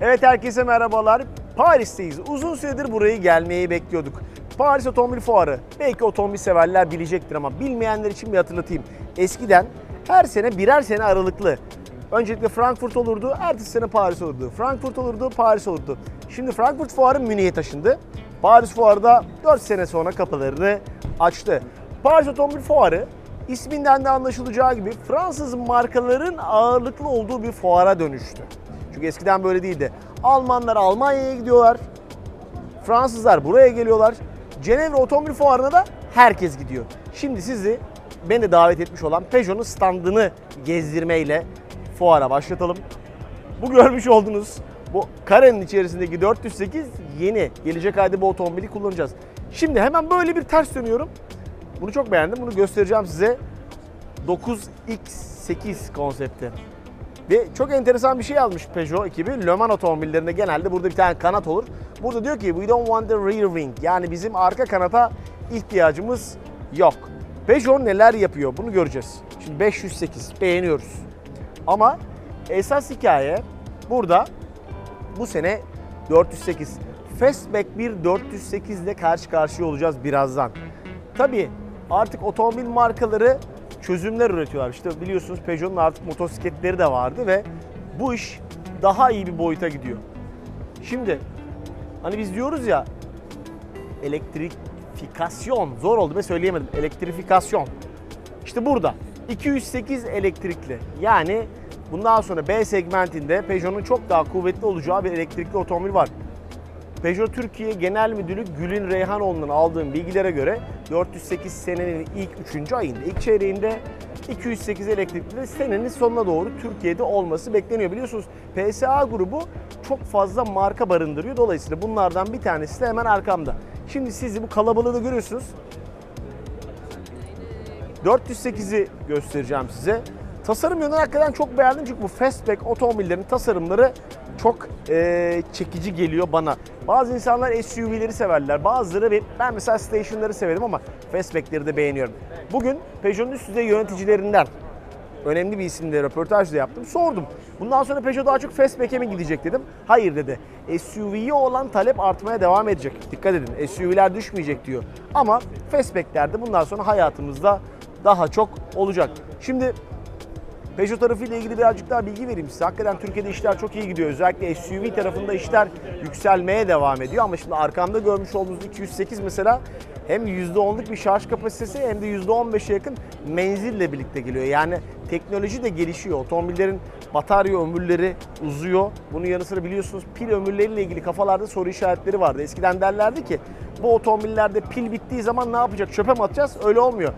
Evet herkese merhabalar. Paris'teyiz. Uzun süredir burayı gelmeyi bekliyorduk. Paris Otomobil Fuarı. Belki otomobil severler bilecektir ama bilmeyenler için bir hatırlatayım. Eskiden her sene birer sene aralıklı. Öncelikle Frankfurt olurdu, ertesi sene Paris olurdu. Frankfurt olurdu, Paris olurdu. Şimdi Frankfurt Fuarı Münih'e taşındı. Paris Fuarı da 4 sene sonra kapılarını açtı. Paris Otomobil Fuarı isminden de anlaşılacağı gibi Fransız markaların ağırlıklı olduğu bir fuara dönüştü. Çünkü eskiden böyle değildi. Almanlar Almanya'ya gidiyorlar. Fransızlar buraya geliyorlar. Cenevre Otomobil Fuarı'na da herkes gidiyor. Şimdi sizi beni davet etmiş olan Peugeot'un standını gezdirmeyle fuara başlatalım. Bu görmüş olduğunuz bu karenin içerisindeki 408 yeni. Gelecek ayda bu otomobili kullanacağız. Şimdi hemen böyle bir ters dönüyorum. Bunu çok beğendim. Bunu göstereceğim size. 9X8 konsepti. Ve çok enteresan bir şey almış Peugeot ekibi. Le Mans otomobillerinde genelde burada bir tane kanat olur. Burada diyor ki we don't want the rear wing. Yani bizim arka kanata ihtiyacımız yok. Peugeot neler yapıyor bunu göreceğiz. Şimdi 508 beğeniyoruz. Ama esas hikaye burada bu sene 408. Fastback bir 408 ile karşı karşıya olacağız birazdan. Tabii artık otomobil markaları çözümler üretiyorlar. İşte biliyorsunuz Peugeot'un artık motosikletleri de vardı ve bu iş daha iyi bir boyuta gidiyor. Şimdi hani biz diyoruz ya elektrifikasyon zor oldu be söyleyemedim. Elektrifikasyon. İşte burada 208 elektrikli. Yani bundan sonra B segmentinde Peugeot'un çok daha kuvvetli olacağı bir elektrikli otomobil var. Peugeot Türkiye Genel Müdürü Gülün Reyhanoğlu'ndan aldığım bilgilere göre 408 senenin ilk 3. ayında, ilk çeyreğinde 208 elektrikli senenin sonuna doğru Türkiye'de olması bekleniyor. Biliyorsunuz PSA grubu çok fazla marka barındırıyor. Dolayısıyla bunlardan bir tanesi de hemen arkamda. Şimdi sizi bu kalabalığı da görüyorsunuz. 408'i göstereceğim size. Tasarım yönünden hakikaten çok beğendim çünkü bu fastback otomobillerin tasarımları çok e, çekici geliyor bana. Bazı insanlar SUV'leri severler, bazıları ben mesela station'ları severim ama fastback'leri de beğeniyorum. Bugün Peugeot'un üst düzey yöneticilerinden önemli bir isimle röportaj da yaptım. Sordum. Bundan sonra Peugeot daha çok fastback'e mi gidecek dedim. Hayır dedi. SUV'ye olan talep artmaya devam edecek. Dikkat edin SUV'ler düşmeyecek diyor. Ama fastback'ler de bundan sonra hayatımızda daha çok olacak. Şimdi Peugeot tarafıyla ilgili birazcık daha bilgi vereyim size. Hakikaten Türkiye'de işler çok iyi gidiyor. Özellikle SUV tarafında işler yükselmeye devam ediyor. Ama şimdi arkamda görmüş olduğunuz 208 mesela hem %10'luk bir şarj kapasitesi hem de %15'e yakın menzille birlikte geliyor. Yani teknoloji de gelişiyor. Otomobillerin batarya ömürleri uzuyor. Bunun yanı sıra biliyorsunuz pil ömürleriyle ilgili kafalarda soru işaretleri vardı. Eskiden derlerdi ki bu otomobillerde pil bittiği zaman ne yapacak? Çöpe mi atacağız? Öyle olmuyor.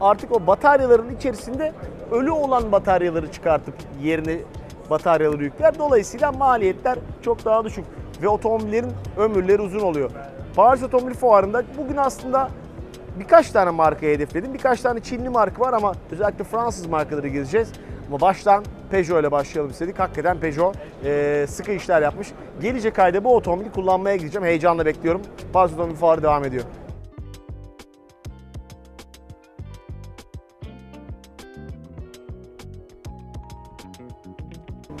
Artık o bataryaların içerisinde ölü olan bataryaları çıkartıp yerine bataryaları yükler. Dolayısıyla maliyetler çok daha düşük ve otomobillerin ömürleri uzun oluyor. Paris Otomobil Fuarı'nda bugün aslında birkaç tane markayı hedefledim. Birkaç tane Çinli marka var ama özellikle Fransız markaları gezeceğiz. Ama baştan Peugeot ile başlayalım istedik. Hakikaten Peugeot e, sıkı işler yapmış. Gelecek ayda bu otomobili kullanmaya gideceğim. Heyecanla bekliyorum. Paris Otomobil Fuarı devam ediyor.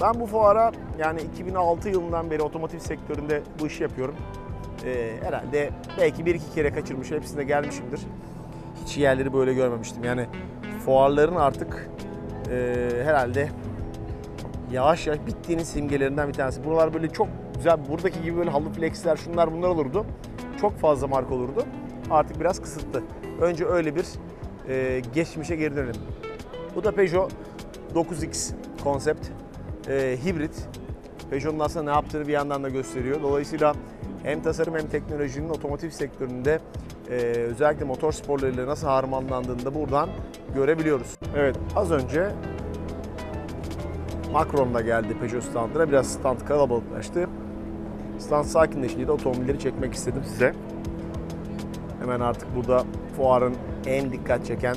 Ben bu fuara yani 2006 yılından beri otomotiv sektöründe bu işi yapıyorum. Ee, herhalde belki bir iki kere kaçırmış, hepsinde gelmişimdir. Hiç yerleri böyle görmemiştim. Yani fuarların artık e, herhalde yavaş yavaş bittiğinin simgelerinden bir tanesi. Buralar böyle çok güzel, buradaki gibi böyle halı flexler, şunlar bunlar olurdu. Çok fazla marka olurdu. Artık biraz kısıtlı. Önce öyle bir e, geçmişe geri dönelim. Bu da Peugeot 9X konsept. E, hibrit. Peugeot'un aslında ne yaptığını bir yandan da gösteriyor. Dolayısıyla hem tasarım hem teknolojinin otomotiv sektöründe e, özellikle motor sporlarıyla nasıl harmanlandığını da buradan görebiliyoruz. Evet az önce Macron da geldi Peugeot standına. Biraz stand kalabalıklaştı. Stand sakinleşince de otomobilleri çekmek istedim size. Hemen artık burada fuarın en dikkat çeken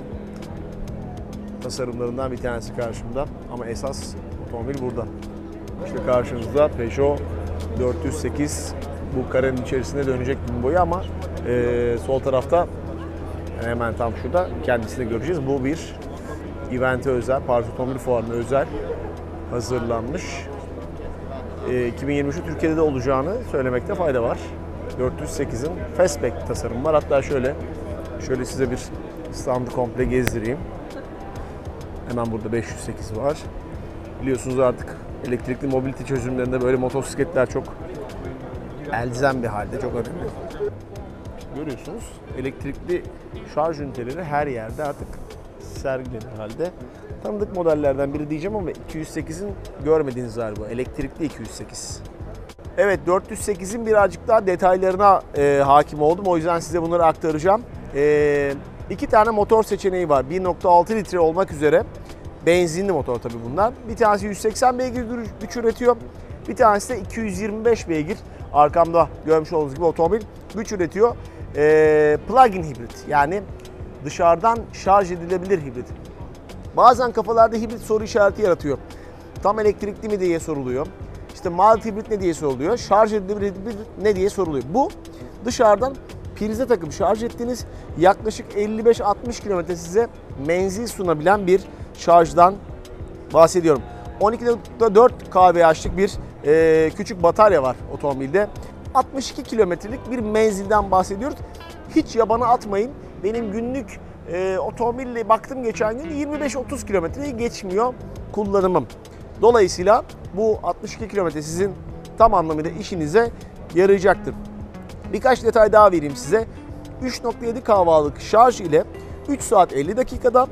tasarımlarından bir tanesi karşımda. Ama esas otomobil burada. İşte karşınızda Peugeot 408 bu karenin içerisinde dönecek gün boyu ama e, sol tarafta yani hemen tam şurada kendisini göreceğiz. Bu bir evente özel, Paris Otomobil Fuarı'na özel hazırlanmış e, 2023'ü Türkiye'de de olacağını söylemekte fayda var. 408'in fastback tasarımı var. Hatta şöyle şöyle size bir standı komple gezdireyim. Hemen burada 508 var. Biliyorsunuz artık elektrikli mobility çözümlerinde böyle motosikletler çok elzem bir halde, çok önemli. Görüyorsunuz elektrikli şarj üniteleri her yerde artık sergilenir halde. Tanıdık modellerden biri diyeceğim ama 208'in görmediğiniz galiba. Elektrikli 208. Evet 408'in birazcık daha detaylarına e, hakim oldum. O yüzden size bunları aktaracağım. E, iki tane motor seçeneği var. 1.6 litre olmak üzere. Benzinli motor tabii bunlar. Bir tanesi 180 beygir güç üretiyor. Bir tanesi de 225 beygir. Arkamda görmüş olduğunuz gibi otomobil güç üretiyor. E, plug-in hibrit yani dışarıdan şarj edilebilir hibrit. Bazen kafalarda hibrit soru işareti yaratıyor. Tam elektrikli mi diye soruluyor. İşte mild hibrit ne diye soruluyor. Şarj edilebilir hibrit ne diye soruluyor. Bu dışarıdan prize takıp şarj ettiğiniz yaklaşık 55-60 kilometre size menzil sunabilen bir şarjdan bahsediyorum. 12.4 kWh'lik bir e, küçük batarya var otomobilde. 62 kilometrelik bir menzilden bahsediyoruz. Hiç yabana atmayın. Benim günlük e, otomobille baktım geçen gün 25-30 kilometreyi geçmiyor kullanımım. Dolayısıyla bu 62 kilometre sizin tam anlamıyla işinize yarayacaktır. Birkaç detay daha vereyim size. 3.7 kahvalık şarj ile 3 saat 50 dakikada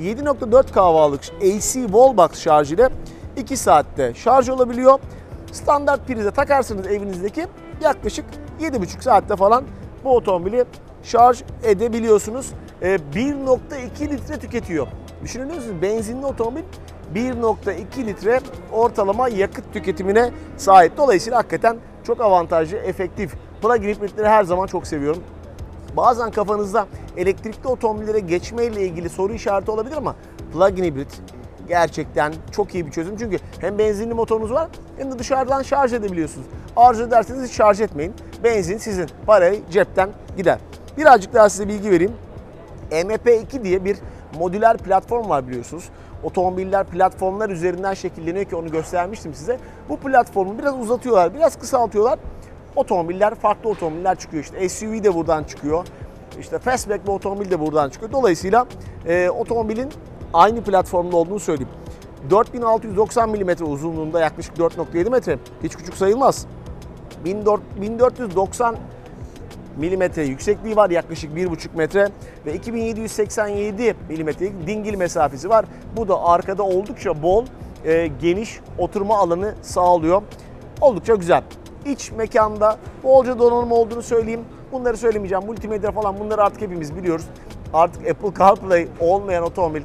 7.4 kahvalık AC Wallbox şarj ile 2 saatte şarj olabiliyor. Standart prize takarsınız evinizdeki yaklaşık 7,5 saatte falan bu otomobili şarj edebiliyorsunuz. 1.2 litre tüketiyor. Düşünüyor musunuz? Benzinli otomobil 1.2 litre ortalama yakıt tüketimine sahip. Dolayısıyla hakikaten çok avantajlı, efektif. Plug-in hibritleri her zaman çok seviyorum. Bazen kafanızda elektrikli otomobillere geçme ile ilgili soru işareti olabilir ama plug-in hibrit gerçekten çok iyi bir çözüm. Çünkü hem benzinli motorunuz var hem de dışarıdan şarj edebiliyorsunuz. Arzu ederseniz hiç şarj etmeyin. Benzin sizin. Parayı cepten gider. Birazcık daha size bilgi vereyim. MP2 diye bir modüler platform var biliyorsunuz. Otomobiller platformlar üzerinden şekilleniyor ki onu göstermiştim size. Bu platformu biraz uzatıyorlar, biraz kısaltıyorlar. Otomobiller, farklı otomobiller çıkıyor. İşte SUV de buradan çıkıyor. İşte fastback bir otomobil de buradan çıkıyor. Dolayısıyla e, otomobilin aynı platformda olduğunu söyleyeyim. 4690 mm uzunluğunda yaklaşık 4.7 metre. Hiç küçük sayılmaz. 1490 milimetre yüksekliği var yaklaşık 1,5 metre ve 2787 milimetrelik dingil mesafesi var. Bu da arkada oldukça bol, e, geniş oturma alanı sağlıyor. Oldukça güzel. İç mekanda bolca donanım olduğunu söyleyeyim. Bunları söylemeyeceğim. Multimedya falan bunları artık hepimiz biliyoruz. Artık Apple CarPlay olmayan otomobil,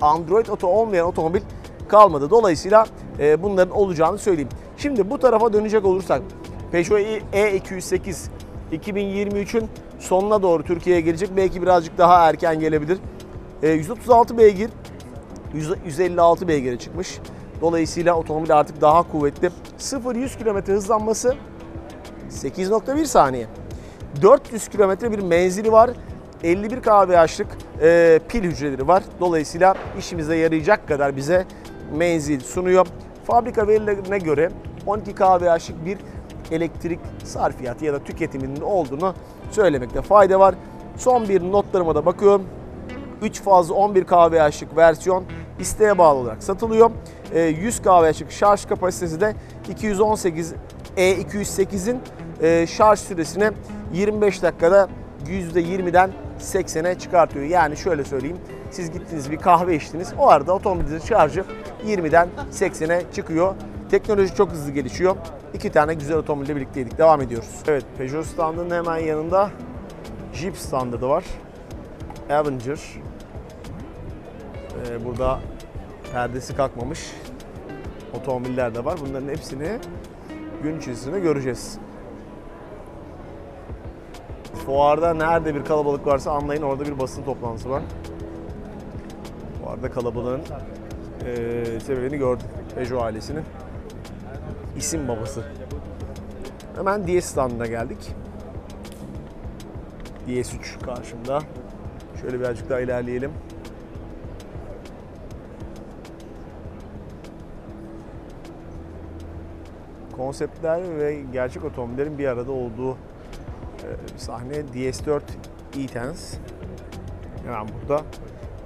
Android Auto olmayan otomobil kalmadı. Dolayısıyla e, bunların olacağını söyleyeyim. Şimdi bu tarafa dönecek olursak Peugeot E208 2023'ün sonuna doğru Türkiye'ye gelecek. Belki birazcık daha erken gelebilir. E, 136 beygir, 156 beygire çıkmış. Dolayısıyla otomobil artık daha kuvvetli. 0-100 km hızlanması 8.1 saniye. 400 km bir menzili var. 51 kWh'lık e, pil hücreleri var. Dolayısıyla işimize yarayacak kadar bize menzil sunuyor. Fabrika verilerine göre 12 kWh'lık bir elektrik sarfiyatı ya da tüketiminin olduğunu söylemekte fayda var. Son bir notlarıma da bakıyorum. 3 fazla 11 kWh'lık versiyon isteğe bağlı olarak satılıyor. 100 kWh'lık şarj kapasitesi de 218 E208'in şarj süresini 25 dakikada %20'den 80'e çıkartıyor. Yani şöyle söyleyeyim. Siz gittiniz bir kahve içtiniz. O arada otomobilin şarjı 20'den 80'e çıkıyor. Teknoloji çok hızlı gelişiyor. İki tane güzel otomobille birlikteydik. Devam ediyoruz. Evet Peugeot standının hemen yanında Jeep standı var. Avenger. Ee, burada perdesi kalkmamış otomobiller de var. Bunların hepsini gün içerisinde göreceğiz. Fuarda nerede bir kalabalık varsa anlayın orada bir basın toplantısı var. Fuarda kalabalığın e, sebebini gördük. Peugeot ailesinin isim babası. Hemen DS standına geldik. DS3 karşımda. Şöyle birazcık daha ilerleyelim. Konseptler ve gerçek otomobillerin bir arada olduğu e, sahne DS4 e-Tense. Yani burada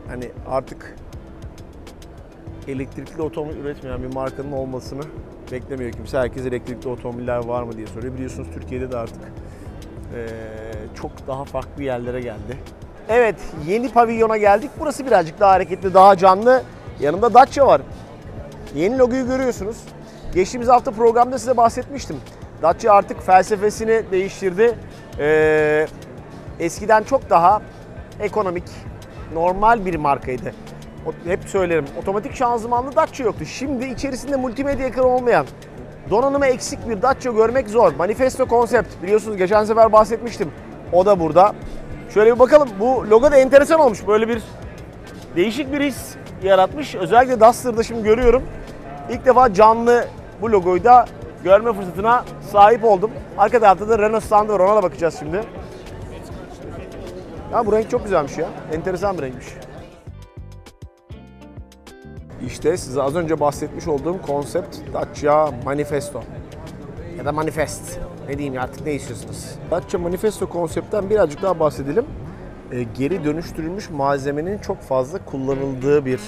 hani artık elektrikli otomobil üretmeyen bir markanın olmasını beklemiyor kimse. Herkes elektrikli otomobiller var mı diye soruyor. Biliyorsunuz Türkiye'de de artık e, çok daha farklı yerlere geldi. Evet, yeni pavilyona geldik. Burası birazcık daha hareketli, daha canlı. Yanımda Dacia var. Yeni logoyu görüyorsunuz. Geçtiğimiz hafta programda size bahsetmiştim. Dacia artık felsefesini değiştirdi. Ee, eskiden çok daha ekonomik, normal bir markaydı. Hep söylerim, otomatik şanzımanlı Dacia yoktu. Şimdi içerisinde multimedya ekranı olmayan, donanımı eksik bir Dacia görmek zor. Manifesto konsept, biliyorsunuz geçen sefer bahsetmiştim. O da burada. Şöyle bir bakalım, bu logo da enteresan olmuş. Böyle bir değişik bir his yaratmış. Özellikle Duster'da şimdi görüyorum. İlk defa canlı bu logoyu da görme fırsatına sahip oldum. Arka tarafta da Renault standı var ona da bakacağız şimdi. Ya bu renk çok güzelmiş ya. Enteresan bir renkmiş. İşte size az önce bahsetmiş olduğum konsept Dacia Manifesto. Ya da Manifest. Ne diyeyim artık ne istiyorsunuz? Dacia Manifesto konseptten birazcık daha bahsedelim. E, geri dönüştürülmüş malzemenin çok fazla kullanıldığı bir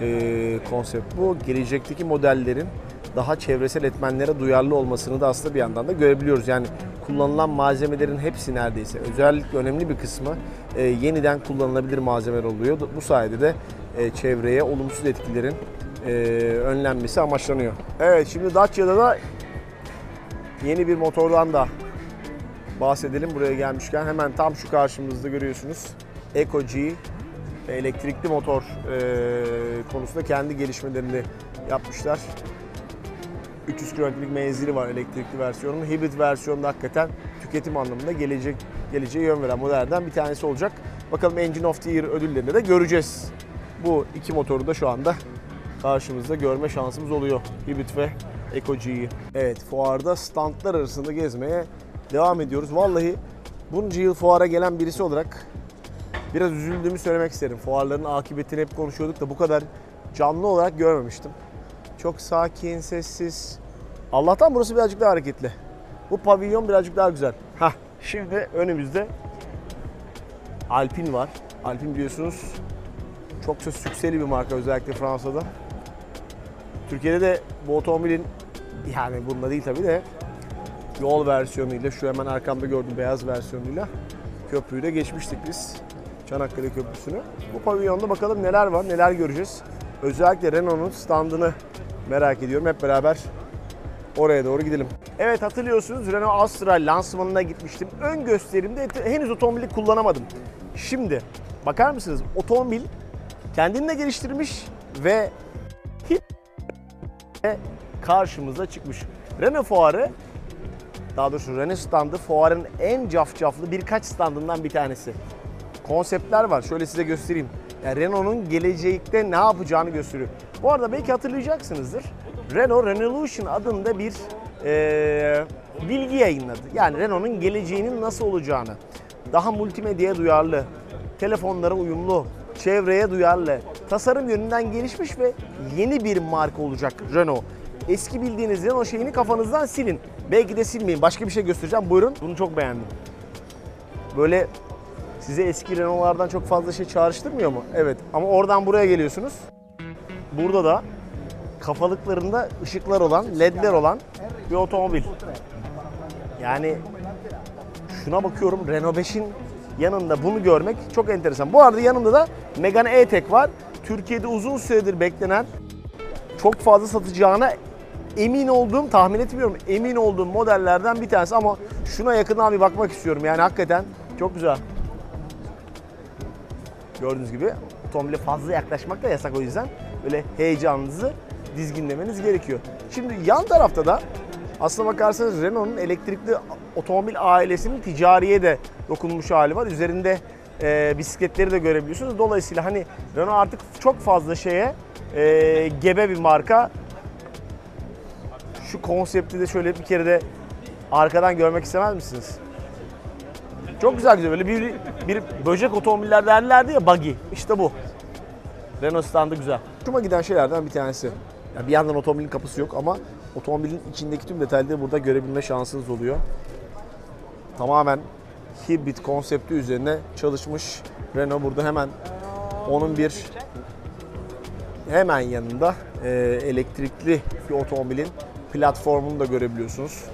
e, konsept bu. Gelecekteki modellerin daha çevresel etmenlere duyarlı olmasını da aslında bir yandan da görebiliyoruz. Yani kullanılan malzemelerin hepsi neredeyse özellikle önemli bir kısmı e, yeniden kullanılabilir malzemeler oluyor. Bu sayede de e, çevreye olumsuz etkilerin e, önlenmesi amaçlanıyor. Evet şimdi Dacia'da da yeni bir motordan da bahsedelim buraya gelmişken. Hemen tam şu karşımızda görüyorsunuz. Eco G elektrikli motor e, konusunda kendi gelişmelerini yapmışlar. 300 kilometrelik menzili var elektrikli versiyonun. Hibrit versiyonunda hakikaten tüketim anlamında gelecek geleceğe yön veren modellerden bir tanesi olacak. Bakalım Engine of the Year ödüllerini de göreceğiz. Bu iki motoru da şu anda karşımızda görme şansımız oluyor. Hibrit ve Eco G'yi. Evet fuarda standlar arasında gezmeye devam ediyoruz. Vallahi bunca yıl fuara gelen birisi olarak biraz üzüldüğümü söylemek isterim. Fuarların akıbetini hep konuşuyorduk da bu kadar canlı olarak görmemiştim. Çok sakin, sessiz. Allah'tan burası birazcık daha hareketli. Bu pavilyon birazcık daha güzel. Hah, şimdi önümüzde Alpine var. Alpine biliyorsunuz çok da sükseli bir marka özellikle Fransa'da. Türkiye'de de bu otomobilin yani bunda değil tabii de yol versiyonuyla şu hemen arkamda gördüğüm beyaz versiyonuyla köprüyü de geçmiştik biz. Çanakkale Köprüsü'nü. Bu pavilyonda bakalım neler var, neler göreceğiz. Özellikle Renault'un standını merak ediyorum. Hep beraber oraya doğru gidelim. Evet hatırlıyorsunuz Renault Astra lansmanına gitmiştim. Ön gösterimde henüz otomobili kullanamadım. Şimdi bakar mısınız otomobil kendini de geliştirmiş ve hiç karşımıza çıkmış. Renault fuarı daha doğrusu Renault standı fuarın en cafcaflı birkaç standından bir tanesi. Konseptler var. Şöyle size göstereyim. Yani Renault'un gelecekte ne yapacağını gösteriyor. Bu arada belki hatırlayacaksınızdır. Renault Renaulution adında bir eee, bilgi yayınladı. Yani Renault'un geleceğinin nasıl olacağını, daha multimedyaya duyarlı, telefonlara uyumlu, çevreye duyarlı, tasarım yönünden gelişmiş ve yeni bir marka olacak Renault. Eski bildiğiniz Renault şeyini kafanızdan silin. Belki de silmeyin. Başka bir şey göstereceğim. Buyurun. Bunu çok beğendim. Böyle size eski Renault'lardan çok fazla şey çağrıştırmıyor mu? Evet. Ama oradan buraya geliyorsunuz. Burada da kafalıklarında ışıklar olan, ledler olan bir otomobil. Yani şuna bakıyorum Renault 5'in yanında bunu görmek çok enteresan. Bu arada yanında da Megane E-Tech var. Türkiye'de uzun süredir beklenen çok fazla satacağına emin olduğum, tahmin etmiyorum, emin olduğum modellerden bir tanesi ama şuna yakından bir bakmak istiyorum. Yani hakikaten çok güzel. Gördüğünüz gibi otomobile fazla yaklaşmak da yasak o yüzden böyle heyecanınızı dizginlemeniz gerekiyor. Şimdi yan tarafta da aslına bakarsanız Renault'un elektrikli otomobil ailesinin ticariye de dokunmuş hali var. Üzerinde e, bisikletleri de görebiliyorsunuz. Dolayısıyla hani Renault artık çok fazla şeye e, gebe bir marka. Şu konsepti de şöyle bir kere de arkadan görmek istemez misiniz? Çok güzel güzel böyle bir, bir böcek otomobiller derlerdi ya buggy. İşte bu. Renault standı güzel. Hoşuma giden şeylerden bir tanesi. Ya bir yandan otomobilin kapısı yok ama otomobilin içindeki tüm detayları burada görebilme şansınız oluyor. Tamamen hibrit konsepti üzerine çalışmış Renault burada hemen onun bir hemen yanında e, elektrikli bir otomobilin platformunu da görebiliyorsunuz.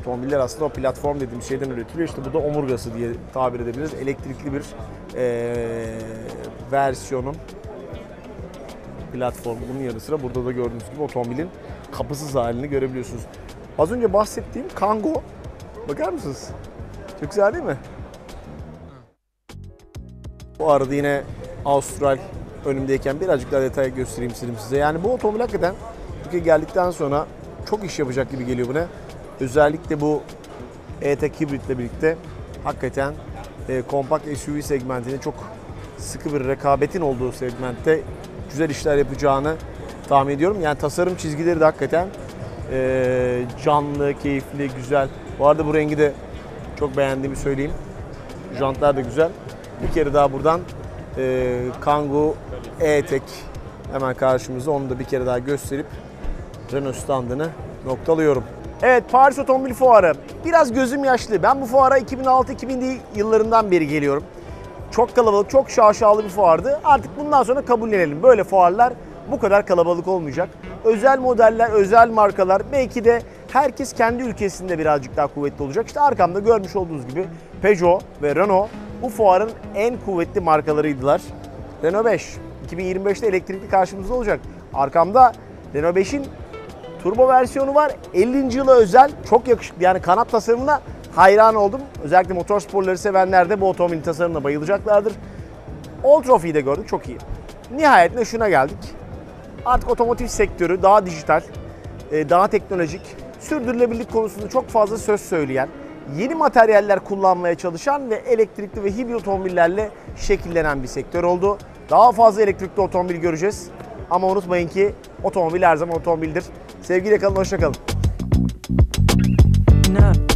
Otomobiller aslında o platform dediğim şeyden üretiliyor. İşte bu da omurgası diye tabir edebiliriz. Elektrikli bir e, versiyonun platform. Bunun yanı sıra burada da gördüğünüz gibi otomobilin kapısız halini görebiliyorsunuz. Az önce bahsettiğim Kangoo. Bakar mısınız? Çok güzel değil mi? Bu arada yine Austral önümdeyken birazcık daha detay göstereyim istedim size. Yani bu otomobil hakikaten Türkiye geldikten sonra çok iş yapacak gibi geliyor buna. Özellikle bu E-Tech Hybrid ile birlikte hakikaten e, kompakt SUV segmentinde çok sıkı bir rekabetin olduğu segmentte güzel işler yapacağını tahmin ediyorum. Yani tasarım çizgileri de hakikaten e, canlı, keyifli, güzel. Bu arada bu rengi de çok beğendiğimi söyleyeyim. Jantlar da güzel. Bir kere daha buradan e, Kangoo E-Tech hemen karşımızda. Onu da bir kere daha gösterip Renault standını noktalıyorum. Evet Paris Otomobil Fuarı. Biraz gözüm yaşlı. Ben bu fuara 2006-2007 yıllarından beri geliyorum. Çok kalabalık, çok şaşalı bir fuardı. Artık bundan sonra kabullenelim. Böyle fuarlar bu kadar kalabalık olmayacak. Özel modeller, özel markalar belki de herkes kendi ülkesinde birazcık daha kuvvetli olacak. İşte arkamda görmüş olduğunuz gibi Peugeot ve Renault bu fuarın en kuvvetli markalarıydılar. Renault 5 2025'te elektrikli karşımızda olacak. Arkamda Renault 5'in turbo versiyonu var. 50. yıla özel çok yakışıklı. Yani kanat tasarımına hayran oldum. Özellikle motor sporları sevenler de bu otomobilin tasarımına bayılacaklardır. All Trophy'yi de gördük çok iyi. Nihayetinde şuna geldik. Artık otomotiv sektörü daha dijital, e, daha teknolojik, sürdürülebilirlik konusunda çok fazla söz söyleyen, yeni materyaller kullanmaya çalışan ve elektrikli ve hibrit otomobillerle şekillenen bir sektör oldu. Daha fazla elektrikli otomobil göreceğiz. Ama unutmayın ki otomobil her zaman otomobildir. Sevgiyle kalın, hoşça kalın. No.